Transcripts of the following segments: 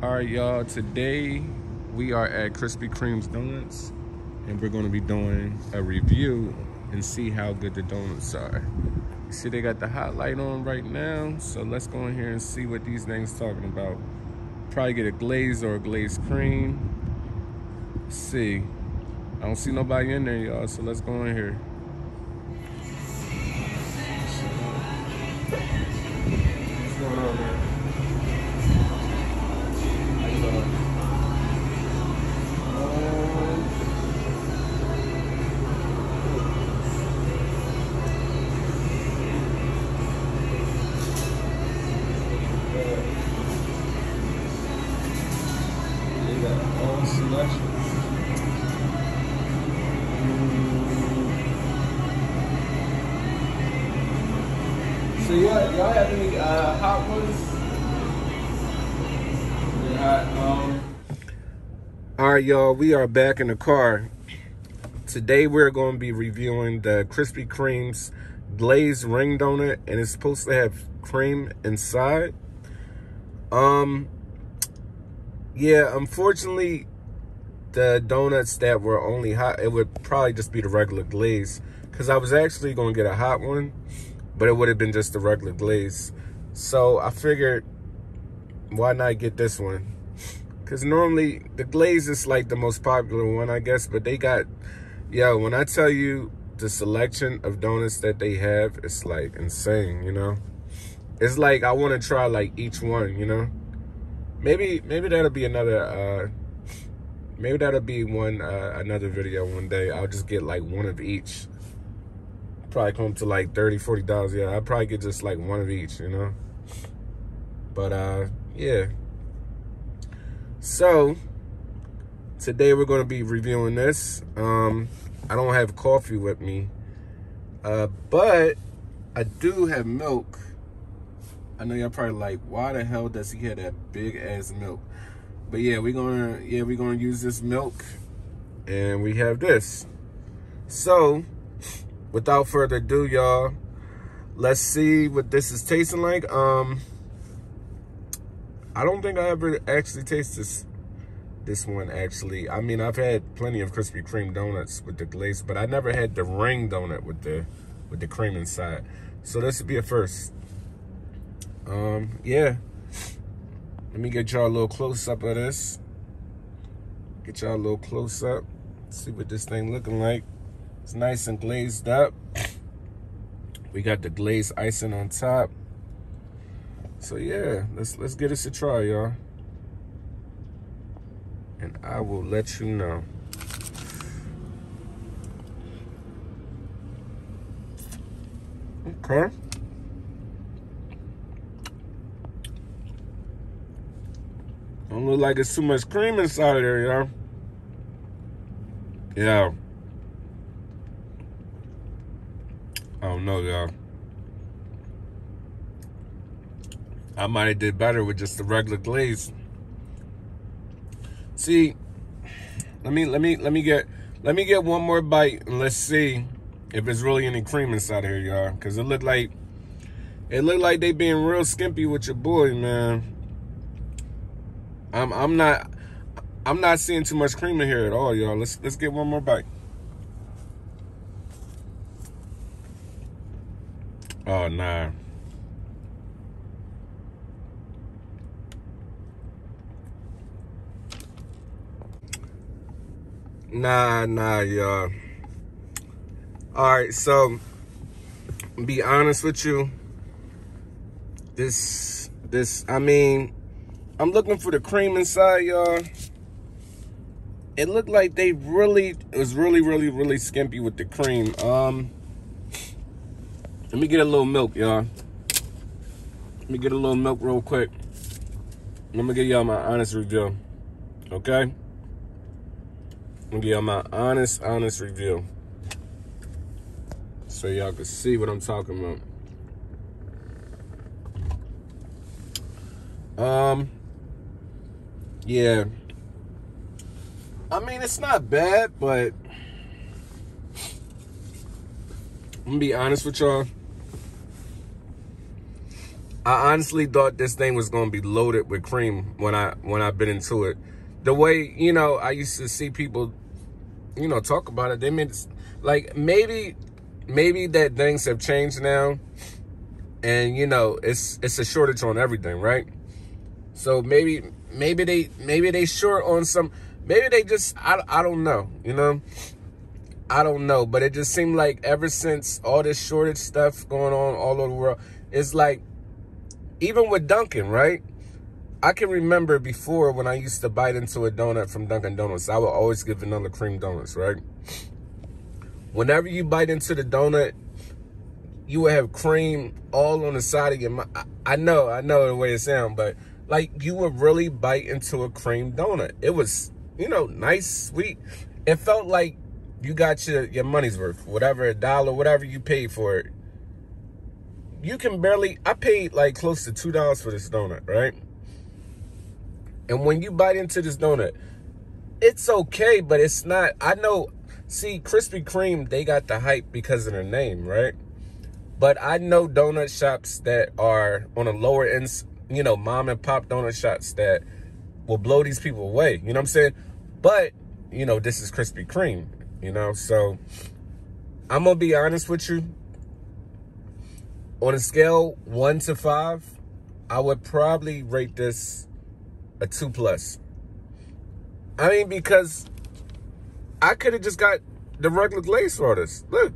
All right, y'all. Today we are at Krispy Kreme's Donuts, and we're going to be doing a review and see how good the donuts are. You see, they got the hot light on right now, so let's go in here and see what these things talking about. Probably get a glaze or a glazed cream. Let's see, I don't see nobody in there, y'all. So let's go in here. What's going on, man? All right, y'all, we are back in the car. Today we're going to be reviewing the Krispy Kreme's glazed ring donut, and it's supposed to have cream inside. Um, yeah, unfortunately, the donuts that were only hot, it would probably just be the regular glaze. Because I was actually going to get a hot one, but it would have been just the regular glaze. So I figured, why not get this one? Because normally the glaze is like the most popular one, I guess. But they got, yo, when I tell you the selection of donuts that they have, it's like insane, you know? It's like I want to try like each one, you know? Maybe, maybe that'll be another, uh, maybe that'll be one uh, another video one day i'll just get like one of each probably come to like 30 40 dollars yeah i'll probably get just like one of each you know but uh yeah so today we're going to be reviewing this um i don't have coffee with me uh but i do have milk i know y'all probably like why the hell does he have that big ass milk but yeah, we're gonna yeah we're gonna use this milk, and we have this. So, without further ado, y'all, let's see what this is tasting like. Um, I don't think I ever actually tasted this this one actually. I mean, I've had plenty of Krispy Kreme donuts with the glaze, but I never had the ring donut with the with the cream inside. So this would be a first. Um, yeah. Let me get y'all a little close up of this. Get y'all a little close up. See what this thing looking like. It's nice and glazed up. We got the glazed icing on top. So yeah, let's let's get this a try, y'all. And I will let you know. Okay. Don't look like it's too much cream inside of there, y'all. Yeah. I don't know, y'all. I might have did better with just the regular glaze. See, let me let me let me get let me get one more bite and let's see if there's really any cream inside of here, y'all. Cause it looked like it looked like they being real skimpy with your boy, man. I'm I'm not I'm not seeing too much cream in here at all, y'all. Let's let's get one more bite. Oh nah. Nah, nah, y'all. All right, so be honest with you. This this I mean I'm looking for the cream inside, y'all. It looked like they really, it was really, really, really skimpy with the cream. Um, let me get a little milk, y'all. Let me get a little milk real quick. I'm gonna give y'all my honest review, okay? I'm gonna give y'all my honest, honest review. So y'all can see what I'm talking about. Um, yeah. I mean, it's not bad, but I'm gonna be honest with y'all. I honestly thought this thing was gonna be loaded with cream when I when I bit into it. The way you know I used to see people, you know, talk about it. They mean like maybe maybe that things have changed now, and you know it's it's a shortage on everything, right? So maybe maybe they maybe they short on some. Maybe they just I I don't know. You know. I don't know, but it just seemed like ever since all this shortage stuff going on all over the world, it's like even with Dunkin', right? I can remember before when I used to bite into a donut from Dunkin' Donuts, I would always get vanilla cream donuts, right? Whenever you bite into the donut, you would have cream all on the side of your mouth. I know, I know the way it sounds, but like you would really bite into a cream donut. It was, you know, nice, sweet. It felt like you got your, your money's worth, whatever, a dollar, whatever you paid for it. You can barely, I paid like close to $2 for this donut, right? And when you bite into this donut, it's okay, but it's not, I know, see, Krispy Kreme, they got the hype because of their name, right? But I know donut shops that are on a lower end, you know, mom and pop donut shops that will blow these people away. You know what I'm saying? But, you know, this is Krispy Kreme you know? So I'm going to be honest with you. On a scale one to five, I would probably rate this a two plus. I mean, because I could have just got the regular glaze this. Look,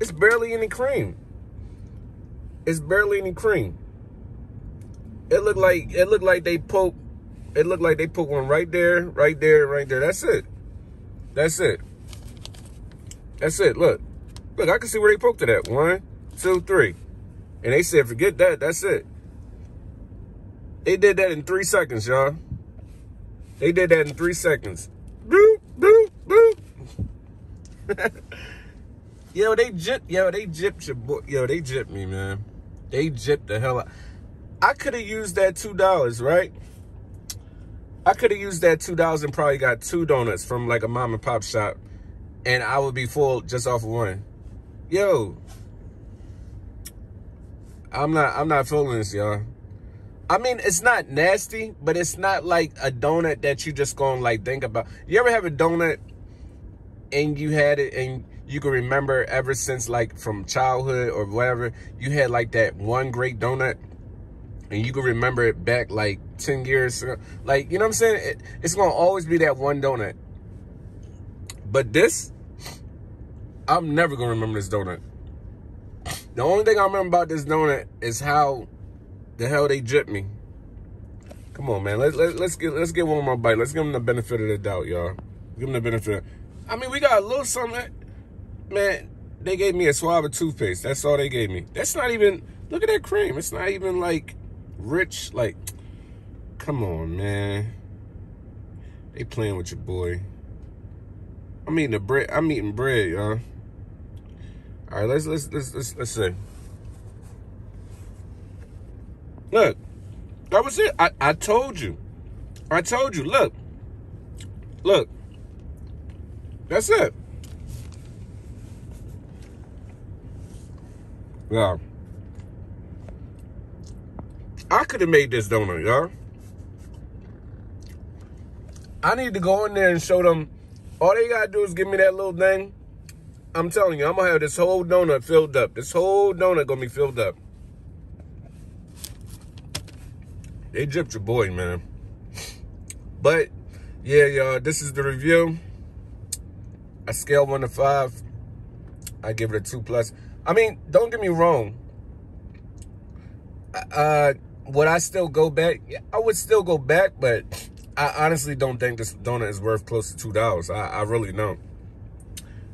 it's barely any cream. It's barely any cream. It looked like it looked like they poked. It looked like they put one right there, right there, right there. That's it. That's it. That's it. Look. Look, I can see where they poked it at. One, two, three. And they said, forget that. That's it. They did that in three seconds, y'all. They did that in three seconds. Boop, boop, boop. yo, they gypped, yo, they jipped your boy. Yo, they jipped me, man. They jipped the hell out. I could have used that $2, right? I could have used that $2 and probably got two donuts from like a mom and pop shop and I would be full just off of one. Yo, I'm not, I'm not feeling this, y'all. I mean, it's not nasty, but it's not like a donut that you just gonna like think about. You ever have a donut and you had it and you can remember ever since like from childhood or whatever, you had like that one great donut and you can remember it back like 10 years like you know what i'm saying? It, it's gonna always be that one donut. But this i'm never gonna remember this donut. The only thing i remember about this donut is how the hell they gypped me come on man let's let, let's get let's get one more bite let's give them the benefit of the doubt y'all give them the benefit i mean we got a little something man they gave me a swab of toothpaste that's all they gave me that's not even look at that cream it's not even like rich. Like, come on, man. They playing with your boy. I'm eating the bread. I'm eating bread, y'all. All right, let's let's let's let's let's see. Look, that was it. I I told you. I told you. Look, look. That's it. Yeah. I could have made this donut, y'all. I need to go in there and show them. All they gotta do is give me that little thing. I'm telling you, I'm gonna have this whole donut filled up. This whole donut gonna be filled up. They gypped your boy, man. But yeah, y'all, this is the review. I scale one to five. I give it a two plus. I mean, don't get me wrong. Uh, would I still go back? Yeah, I would still go back, but I honestly don't think this donut is worth close to two dollars. I, I really don't.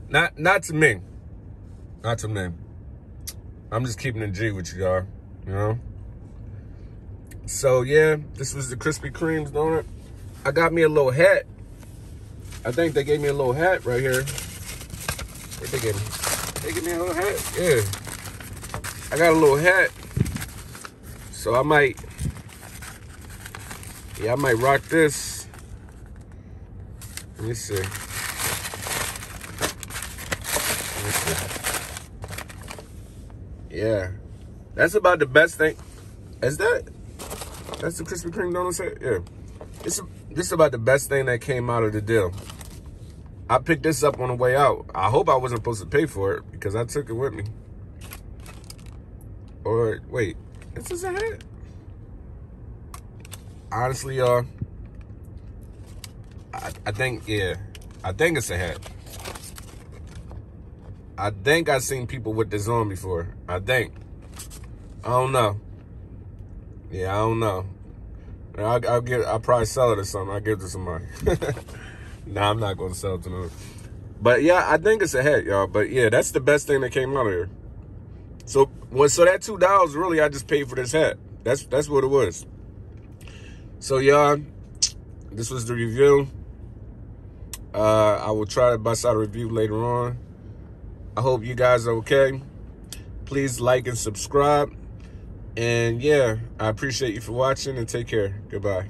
Not not to me. Not to me. I'm just keeping it G with you y'all. You know? So yeah, this was the Krispy Kreme's donut. I got me a little hat. I think they gave me a little hat right here. They gave me? They gave me a little hat? Yeah. I got a little hat. So I might, yeah, I might rock this. Let me see. Let me see. Yeah, That's about the best thing. Is that? That's the Krispy Kreme donut set? Yeah. It's this is about the best thing that came out of the deal. I picked this up on the way out. I hope I wasn't supposed to pay for it because I took it with me. Or wait, this is a hat. Honestly, y'all, I, I think yeah, I think it's a hat. I think I've seen people with this on before. I think. I don't know. Yeah, I don't know. I'll, I'll get. I'll probably sell it or something. I'll give it to somebody. nah, I'm not gonna sell it to them. But yeah, I think it's a hat, y'all. But yeah, that's the best thing that came out of here. So, well, so that two dollars really, I just paid for this hat. That's that's what it was. So y'all, this was the review. Uh, I will try to bust out a review later on. I hope you guys are okay. Please like and subscribe. And yeah, I appreciate you for watching and take care. Goodbye.